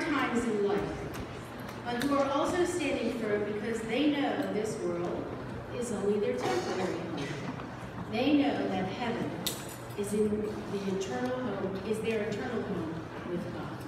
times in life, but who are also standing firm because they know this world is only their temporary home. They know that heaven is in the eternal home, is their eternal home with God.